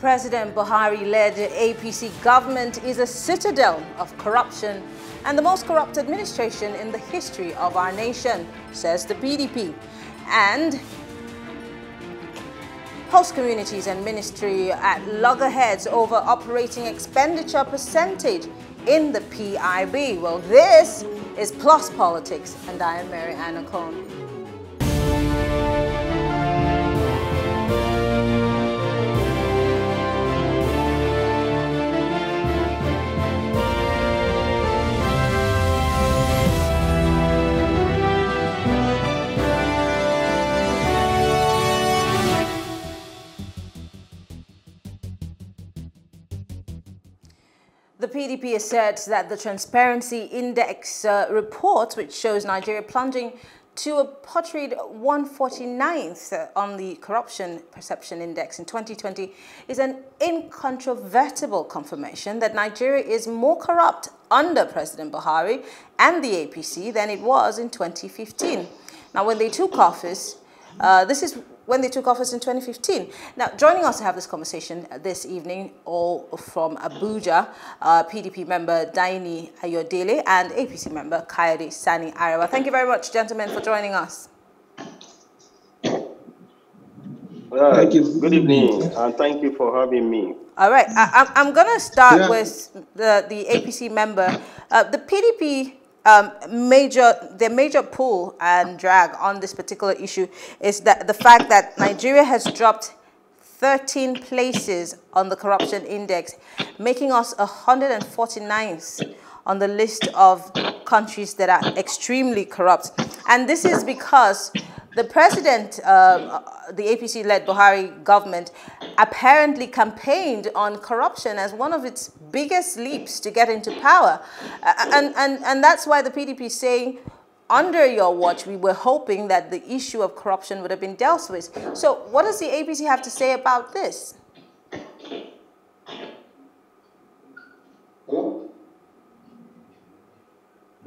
President Buhari-led APC government is a citadel of corruption and the most corrupt administration in the history of our nation, says the PDP. And host communities and ministry at loggerheads over operating expenditure percentage in the PIB. Well, this is Plus Politics, and I am Maryann Okon. The PDP asserts that the Transparency Index uh, report, which shows Nigeria plunging to a potted 149th uh, on the Corruption Perception Index in 2020, is an incontrovertible confirmation that Nigeria is more corrupt under President Buhari and the APC than it was in 2015. Now, when they took office, uh, this is when they took office in 2015. Now, joining us to have this conversation this evening, all from Abuja, uh, PDP member Daini Ayodele and APC member Kayode Sani Arewa. Thank you very much, gentlemen, for joining us. Uh, thank you. Good evening, and thank you for having me. All right, I, am going to start yeah. with the, the APC member. Uh, the PDP um, major, their major pull and drag on this particular issue is that the fact that Nigeria has dropped 13 places on the corruption index, making us 149th on the list of countries that are extremely corrupt. And this is because the president, uh, the APC-led Buhari government, apparently campaigned on corruption as one of its biggest leaps to get into power. Uh, and, and, and that's why the PDP is saying, under your watch, we were hoping that the issue of corruption would have been dealt with. So what does the APC have to say about this?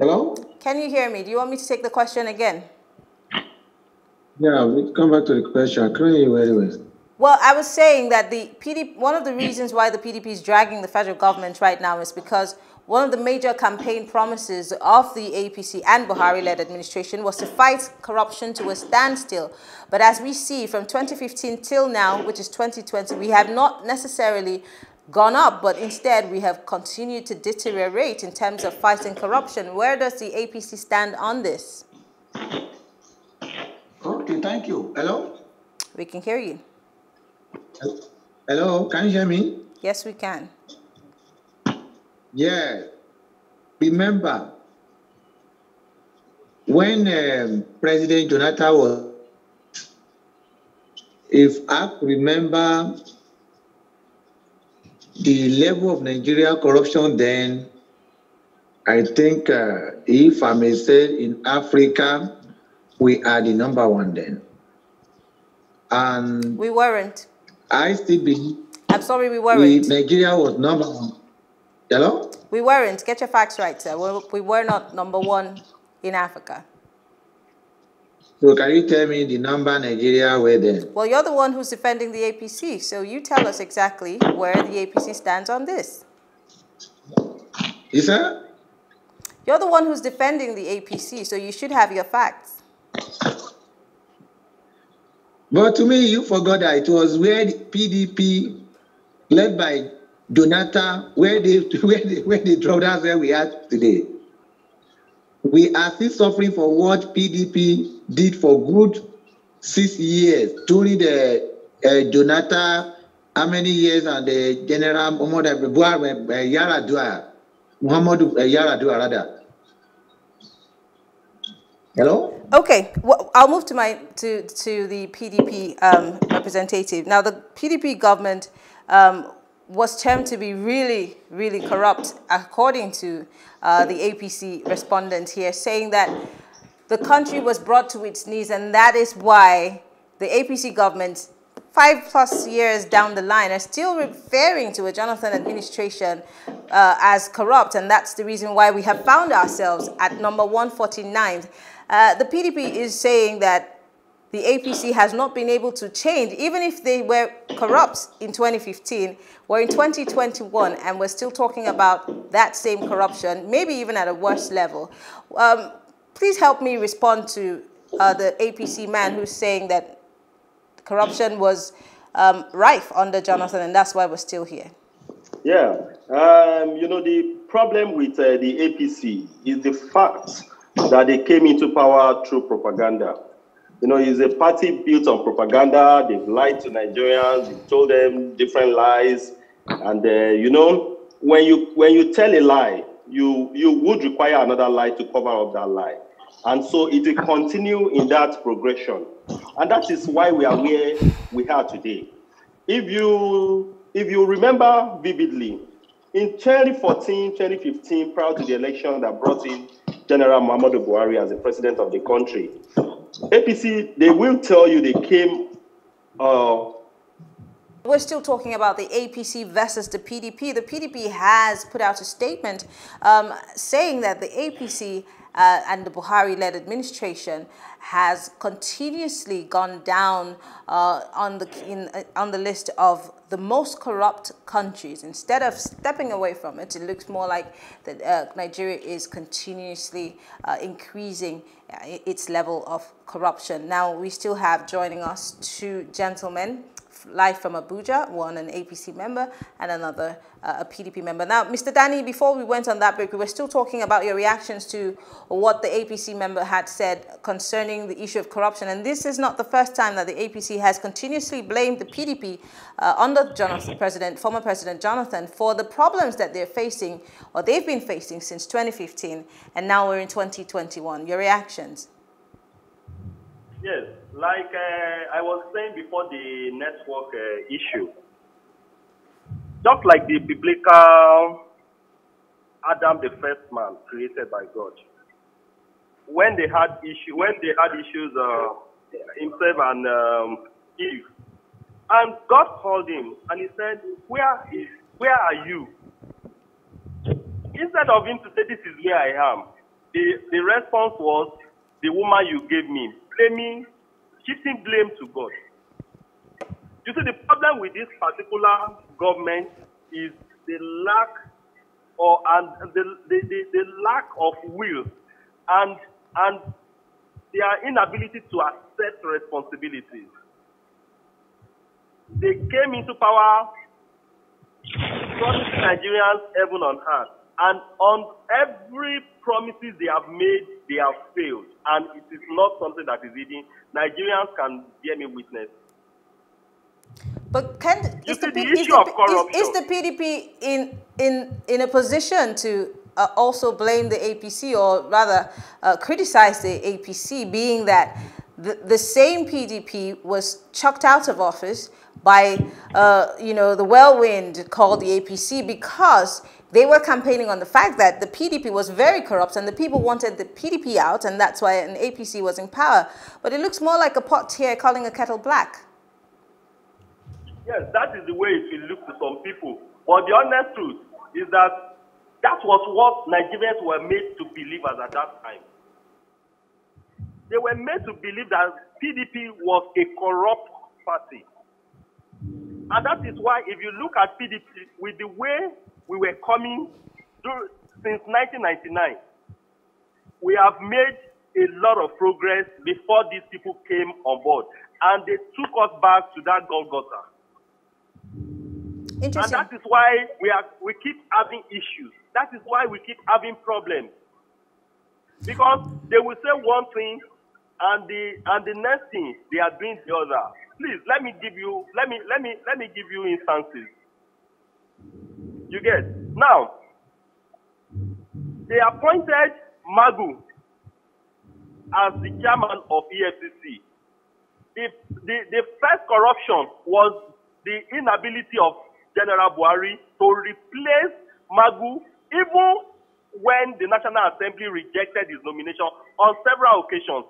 Hello? Can you hear me? Do you want me to take the question again? Yeah, we come back to the question. I couldn't hear you anyways. Well, I was saying that the PDP, one of the reasons why the PDP is dragging the federal government right now is because one of the major campaign promises of the APC and Buhari-led administration was to fight corruption to a standstill. But as we see from 2015 till now, which is 2020, we have not necessarily gone up, but instead we have continued to deteriorate in terms of fighting corruption. Where does the APC stand on this? Okay, thank you. Hello? We can hear you. Hello, can you hear me? Yes, we can. Yeah. Remember, when um, President Jonathan was, if I remember the level of Nigeria corruption then, I think, uh, if I may say, in Africa, we are the number one then. And we weren't. I still believe. I'm sorry, we weren't. We, Nigeria was number one. Hello? We weren't. Get your facts right, sir. We, we were not number one in Africa. So can you tell me the number Nigeria were then? Well, you're the one who's defending the APC, so you tell us exactly where the APC stands on this. Yes, sir? You're the one who's defending the APC, so you should have your facts. But to me, you forgot that it was where the PDP, led by Donata, where they where they where they dropped us where we are today. We are still suffering for what PDP did for good six years during the uh, Donata, how many years and the General Muhammad uh, Yaradua, Muhammad uh, Yaradua rather. Hello. Okay, well, I'll move to my to to the PDP um, representative. Now, the PDP government um, was termed to be really, really corrupt, according to uh, the APC respondent here, saying that the country was brought to its knees, and that is why the APC government, five plus years down the line, are still referring to a Jonathan administration uh, as corrupt, and that's the reason why we have found ourselves at number 149 uh, the PDP is saying that the APC has not been able to change, even if they were corrupt in 2015, we're in 2021 and we're still talking about that same corruption, maybe even at a worse level. Um, please help me respond to uh, the APC man who's saying that corruption was um, rife under Jonathan and that's why we're still here. Yeah, um, you know, the problem with uh, the APC is the fact that they came into power through propaganda. You know, it's a party built on propaganda. They've lied to Nigerians. They've told them different lies. And, uh, you know, when you, when you tell a lie, you, you would require another lie to cover up that lie. And so it will continue in that progression. And that is why we are where we are today. If you, if you remember vividly, in 2014, 2015, prior to the election that brought in General Muhammadu Buhari as the president of the country, APC, they will tell you they came. Uh, we're still talking about the APC versus the PDP. The PDP has put out a statement um, saying that the APC uh, and the Buhari-led administration has continuously gone down uh, on the in, uh, on the list of the most corrupt countries. Instead of stepping away from it, it looks more like that uh, Nigeria is continuously uh, increasing uh, its level of corruption. Now we still have joining us two gentlemen live from Abuja, one an APC member and another uh, a PDP member. Now, Mr. Daini, before we went on that break, we were still talking about your reactions to what the APC member had said concerning the issue of corruption. And this is not the first time that the APC has continuously blamed the PDP uh, under Jonathan, President, former President Jonathan for the problems that they're facing or they've been facing since 2015 and now we're in 2021. Your reactions? Yes, like uh, I was saying before the network uh, issue, just like the biblical Adam, the first man created by God, when they had issue, when they had issues, uh, himself and um, Eve, and God called him and he said, "Where is? Where are you?" Instead of him to say, "This is where I am," the the response was, "The woman you gave me." blaming, shifting blame to God. You see, the problem with this particular government is the lack or and the, the, the, the lack of will and and their inability to accept responsibilities. They came into power promising Nigerians heaven on earth. And on every promises they have made, they have failed. And it is not something that is hidden. Nigerians can bear me witness. But can is the, the, is, the, is, is, the PDP in in in a position to uh, also blame the APC, or rather uh, criticize the APC, being that the, the same PDP was chucked out of office by uh, you know the whirlwind called the APC because they were campaigning on the fact that the PDP was very corrupt and the people wanted the PDP out and that's why an APC was in power. But it looks more like a pot here calling a kettle black. Yes, that is the way it will look to some people. But the honest truth is that that was what Nigerians were made to believe as at that time. They were made to believe that PDP was a corrupt party. And that is why if you look at PDP with the way we were coming through, since 1999. We have made a lot of progress before these people came on board, and they took us back to that Golgotha. And that is why we are we keep having issues. That is why we keep having problems. Because they will say one thing and the and the next thing they are doing the other. Please let me give you let me let me let me give you instances. You get? Now, they appointed Magu as the chairman of EFCC. The, the, the first corruption was the inability of General Buhari to replace Magu even when the National Assembly rejected his nomination on several occasions,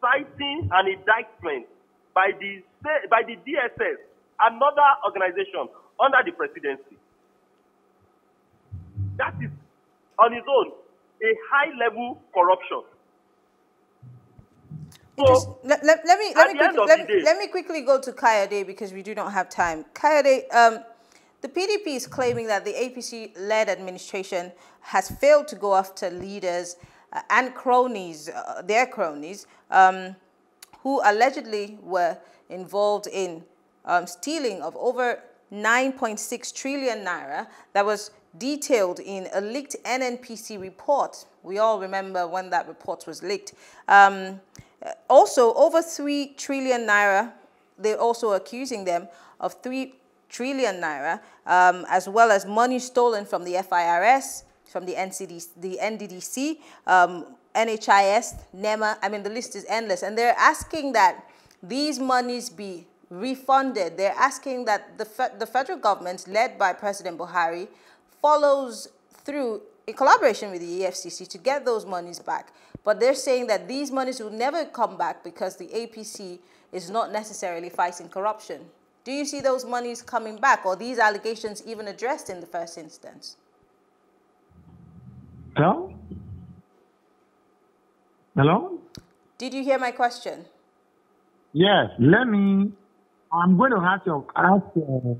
citing an indictment by the, by the DSS, another organization under the presidency. That is on its own a high level corruption. So let, let, let me let me quickly, let, me, day- let me quickly go to Kayode because we do not have time. Kayode, um, the PDP is claiming that the APC-led administration has failed to go after leaders and cronies, uh, their cronies, um, who allegedly were involved in um, stealing of over 9.6 trillion naira that was detailed in a leaked NNPC report. We all remember when that report was leaked. Um, uh, also, over 3 trillion naira, they're also accusing them of 3 trillion naira, um, as well as money stolen from the FIRS, from the NCD, the NDDC, um, NHIS, NEMA. I mean, the list is endless. And they're asking that these monies be refunded. They're asking that the, fe the federal government, led by President Buhari, follows through in collaboration with the EFCC to get those monies back. But they're saying that these monies will never come back because the APC is not necessarily fighting corruption. Do you see those monies coming back or these allegations even addressed in the first instance? Hello? Hello? Did you hear my question? Yes, let me. I'm going to ask your ask. Uh,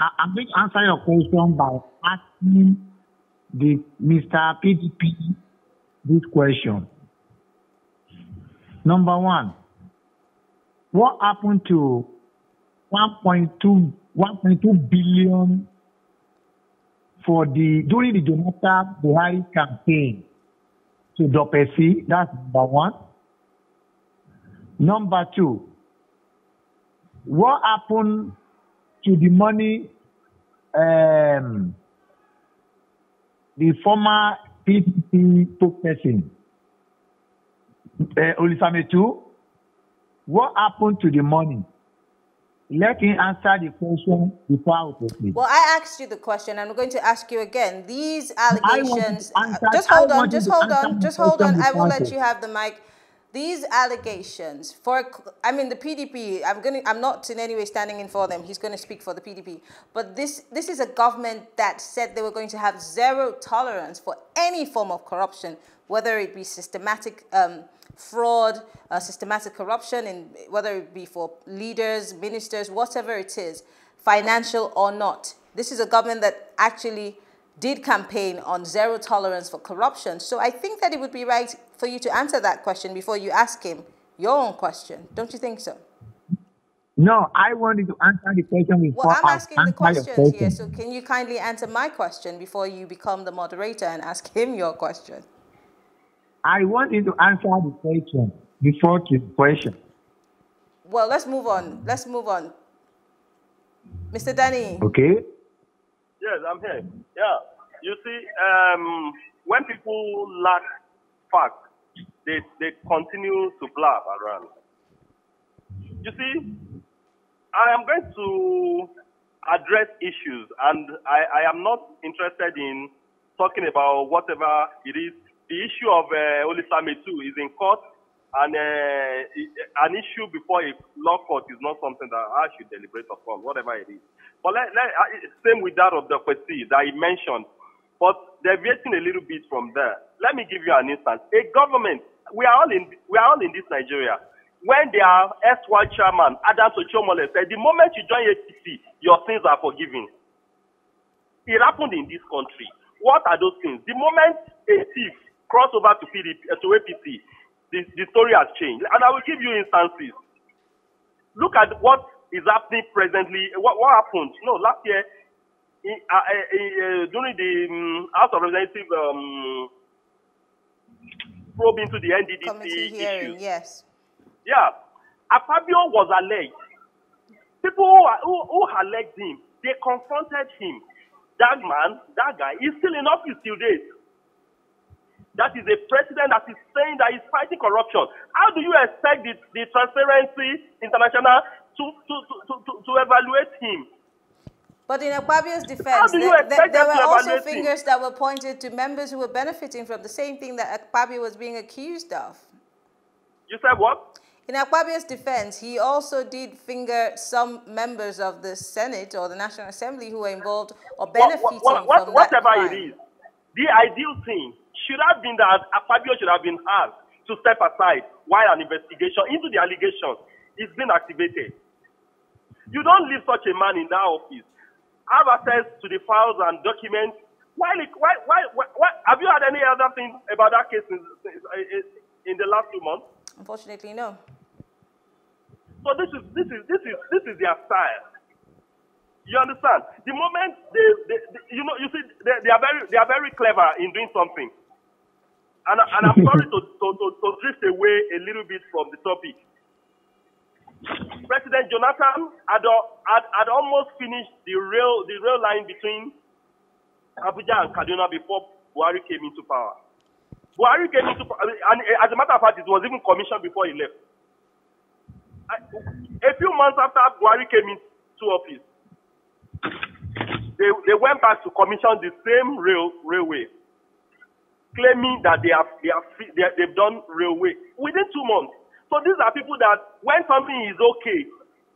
I- I'm going to answer your question by asking the Mr. PDP this question. Number one, what happened to 1.2 1.2 billion for the during the Jonathan Buhari campaign to Dopesi? That's number one. Number two, what happened to the money um, the former PDP spokesperson, uh, Olisametu? What happened to the money? Let me answer the question before I proceed. Well, I asked you the question, and I'm going to ask you again. These want you to allegations. uh, answer- just hold on. Just hold on. Just hold on. I will let you have the mic. These allegations for, I mean, the PDP. I'm going to. I'm not in any way standing in for them. He's going to speak for the PDP. But this, this is a government that said they were going to have zero tolerance for any form of corruption, whether it be systematic. Um, fraud, uh, systematic corruption, and whether it be for leaders, ministers, whatever it is, financial or not. This is a government that actually did campaign on zero tolerance for corruption. So I think that it would be right for you to answer that question before you ask him your own question. Don't you think so? No, I wanted to answer the question before Well, I'm asking the questions question. here, so can you kindly answer my question before you become the moderator and ask him your question? I want you to answer the question before the question. Well, let's move on. Let's move on. Mr. Daini. Okay? Yes, I'm here. Yeah. You see, um, when people lack facts, they, they continue to blab around. You see, I am going to address issues, and I, I am not interested in talking about whatever it is. The issue of uh, Olisa Metuh is in court, and uh, an issue before a law court is not something that I should deliberate upon, whatever it is. But let, let, uh, same with that of the Dokpesi that he mentioned, but deviating a little bit from there. Let me give you an instance. A government, we are all in, we are all in this Nigeria. When their S1 chairman, Adams Oshiomhole, said, the moment you join APC, your sins are forgiven. It happened in this country. What are those things? The moment a thief cross over to PDP, uh, to APC, the, the story has changed. And I will give you instances. Look at what is happening presently. What, what happened? No, last year, in, uh, uh, uh, during the um, House of Representatives um, probe into the NDDC Committee hearing, issues. yes. Yeah. Akpabio was alleged. People who, who, who alleged him, they confronted him. That man, that guy, is still in office till date. That is a president that is saying that he's fighting corruption. How do you expect the, the Transparency International to, to, to, to, to, evaluate him? But in Akpabio's defense, there, were also evaluate him? fingers that were pointed to members who were benefiting from the same thing that Akpabio was being accused of. You said what? In Akpabio's defense, he also did finger some members of the Senate or the National Assembly who were involved or What- benefiting what- what- from whatever that it crime. is, the ideal thing should have been that Akpabio should have been asked to step aside while an investigation into the allegations is being activated. You don't leave such a man in that office. Have access to the files and documents. Why, why, why, why, have you had any other thing about that case in, in the last few months? Unfortunately, no. So this is this is this is this is their style. You understand? The moment they, they, they you know, you see, they, they, are very they are very clever in doing something. And, and I'm sorry to, to, to, to drift away a little bit from the topic. President Jonathan had, had, had almost finished the rail, the rail line between Abuja and Kaduna before Buhari came into power. Buhari came into power, and as a matter of fact, it was even commissioned before he left. A few months after Buhari came into office, they, they went back to commission the same rail, railway, claiming that they have, they have they, they've done railway within two months. So these are people that when something is okay,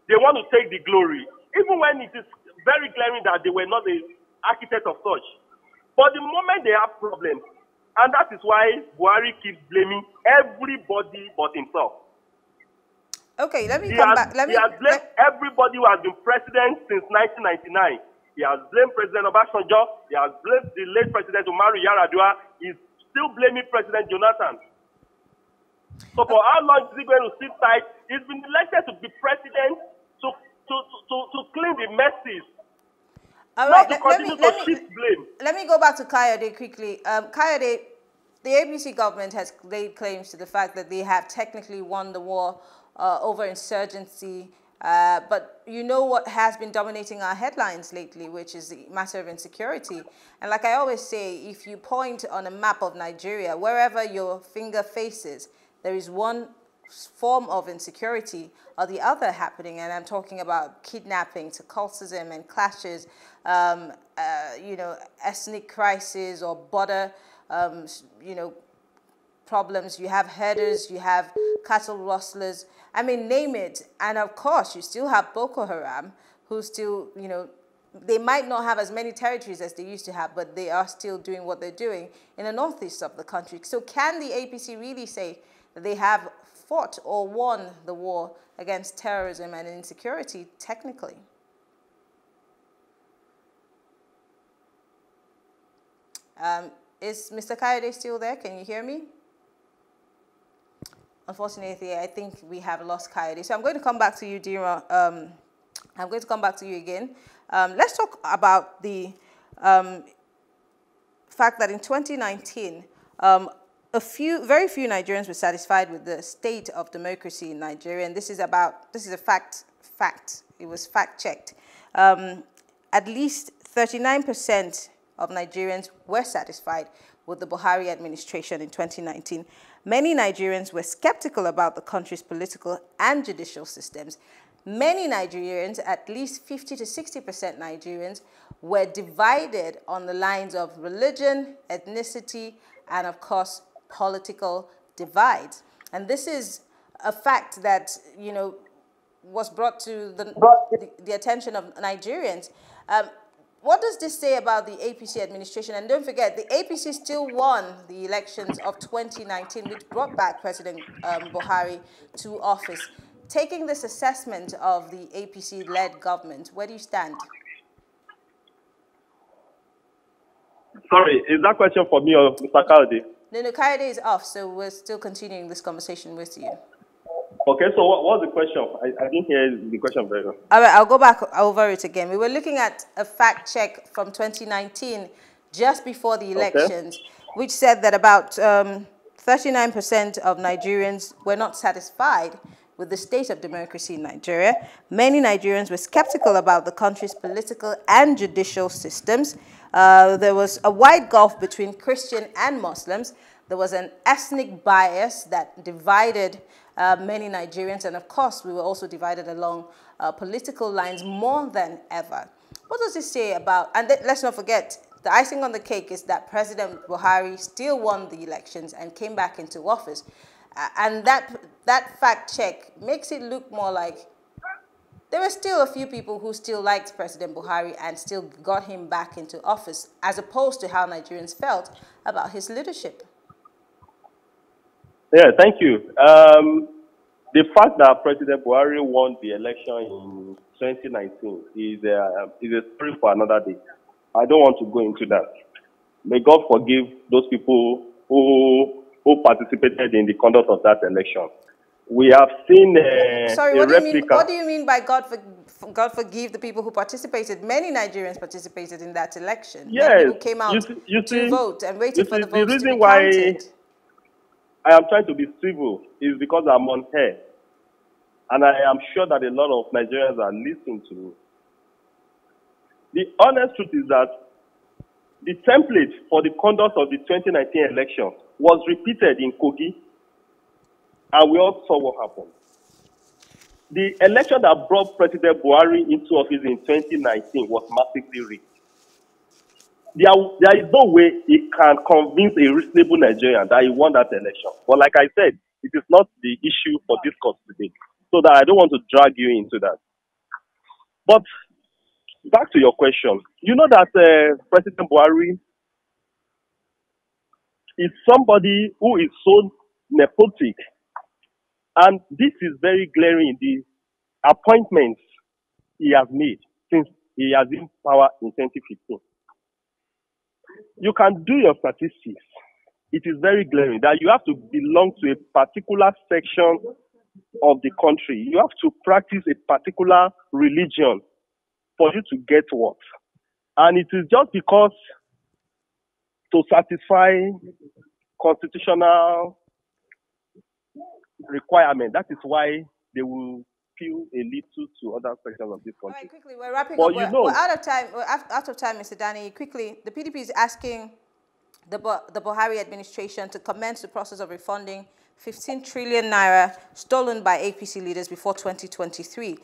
they want to take the glory, even when it is very glaring that they were not the architect of such. But the moment they have problems, and that is why Buhari keeps blaming everybody but himself. Okay, let me he come has, back. Let he me, has blamed let, everybody who has been president since 1999. He has blamed President Obasanjo. He has blamed the late President Umaru Yaradua. He's still blaming President Jonathan. So for how long is he going to sit tight? He's been elected to be president to to to, to clean the messes. All right, not to let, let me, blame. Let me go back to Kayode quickly. Um, Kayode, the APC government has laid claims to the fact that they have technically won the war uh, over insurgency, uh, but you know what has been dominating our headlines lately, which is the matter of insecurity. And like I always say, if you point on a map of Nigeria, wherever your finger faces, there is one form of insecurity or the other happening, and I'm talking about kidnapping to cultism and clashes, um, uh, you know, ethnic crisis or border, um, you know, problems. You have herders, you have cattle rustlers. I mean, name it. And of course, you still have Boko Haram, who still, you know, they might not have as many territories as they used to have, but they are still doing what they're doing in the northeast of the country. So can the APC really say that they have fought or won the war against terrorism and insecurity technically. Um, is Mr. Kayode still there? Can you hear me? Unfortunately, I think we have lost Kayode. So I'm going to come back to you, Dira. Um, I'm going to come back to you again. Um, let's talk about the um, fact that in 2019, um, a few, very few Nigerians were satisfied with the state of democracy in Nigeria, and this is about, this is a fact, fact, it was fact checked. Um, at least 39% of Nigerians were satisfied with the Buhari administration in 2019. Many Nigerians were skeptical about the country's political and judicial systems. Many Nigerians, at least 50 to 60% Nigerians, were divided on the lines of religion, ethnicity, and of course, political divide. And this is a fact that, you know, was brought to the, the, the attention of Nigerians. Um, what does this say about the APC administration? And don't forget, the APC still won the elections of 2019, which brought back President um, Buhari to office. Taking this assessment of the APC-led government, where do you stand? Sorry, is that question for me or Mr. Kaldi? No, no, Kayode is off, so we're still continuing this conversation with you. Okay, so what was the question? I, I didn't hear the question very well. All right, I'll go back over it again. We were looking at a fact check from 2019, just before the elections, okay. which said that about 39% um, of Nigerians were not satisfied with the state of democracy in Nigeria. Many Nigerians were skeptical about the country's political and judicial systems. Uh, there was a wide gulf between Christian and Muslims. There was an ethnic bias that divided uh, many Nigerians, and of course, we were also divided along uh, political lines more than ever. What does this say about, and let's not forget, the icing on the cake is that President Buhari still won the elections and came back into office. Uh, and that, that fact check makes it look more like there were still a few people who still liked President Buhari and still got him back into office, as opposed to how Nigerians felt about his leadership. Yeah, thank you. Um, the fact that President Buhari won the election in 2019 is a, is a story for another day. I don't want to go into that. May God forgive those people who who participated in the conduct of that election. We have seen uh, Sorry, a what do, you replica. mean, what do you mean by God, for, God forgive the people who participated? Many Nigerians participated in that election. Yes, people came out you see- you to vote and waited for see, the the votes to reason be why- counted. I am trying to be civil is because I'm on air. And I am sure that a lot of Nigerians are listening to me. The honest truth is that the template for the conduct of the 2019 election was repeated in Kogi, and we all saw what happened. The election that brought President Buhari into office in 2019 was massively rigged. There, there is no way he can convince a reasonable Nigerian that he won that election. But like I said, it is not the issue for discourse today. So that I don't want to drag you into that. But back to your question. You know that uh, President Buhari is somebody who is so nepotic. And this is very glaring in the appointments he has made since he has been power in 2015 you can do your statistics. It is very glaring that you have to belong to a particular section of the country. You have to practice a particular religion for you to get what. And it is just because to satisfy constitutional requirement. That is why they will appeal a little to other sections of this All country. right, quickly, we're wrapping But up. you We're, know- we're out of time. We're out of time, Mr. Daini. Quickly, the PDP is asking the, the Buhari administration to commence the process of refunding 15 trillion naira stolen by APC leaders before 2023.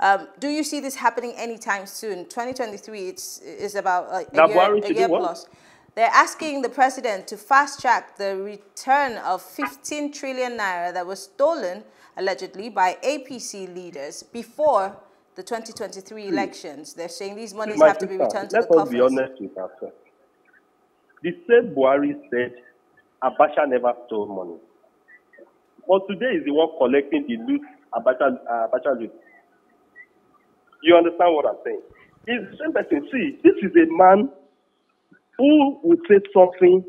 Um, do you see this happening anytime soon? 2023 it's, is about a, a year, a year plus. They're asking the president to fast track the return of 15 trillion naira that was stolen allegedly by APC leaders before the 2023 elections. They're saying these monies My have to be returned to Let us be honest with ourselves. The same Buhari said Abacha never stole money. But today is the one collecting the loot Abacha, uh, Abacha loot. You understand what I'm saying? It's the same person. See, this is a man who would say something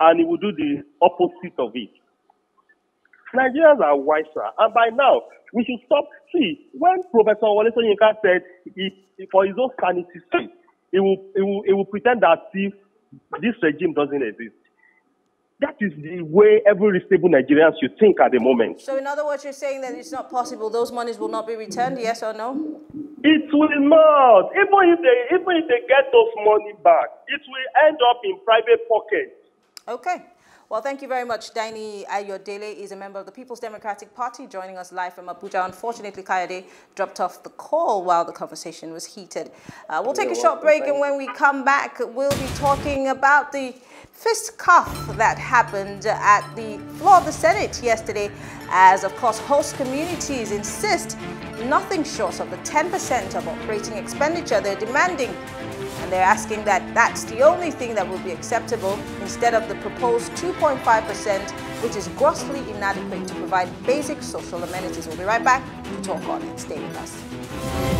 and he will do the opposite of it. Nigerians are wiser, and by now we should stop. See, when Professor Wole Soyinka said he, for his own sanity's sake, he will, he will, he will pretend that if this regime doesn't exist. That is the way every reasonable Nigerian should think at the moment. So in other words, you're saying that it's not possible, those monies will not be returned, yes or no? It will not. Even if they even if they get those money back, it will end up in private pockets. Okay. Well, thank you very much. Daini Ayodele is a member of the People's Democratic Party joining us live from Abuja. Unfortunately, Kayode dropped off the call while the conversation was heated. Uh, we'll take a short break, and when we come back, we'll be talking about the fist cuff that happened at the floor of the Senate yesterday, as, of course, host communities insist nothing short of the 10% of operating expenditure they're demanding and they're asking that that's the only thing that will be acceptable instead of the proposed 2.5%, which is grossly inadequate to provide basic social amenities. We'll be right back to talk on it. Stay with us.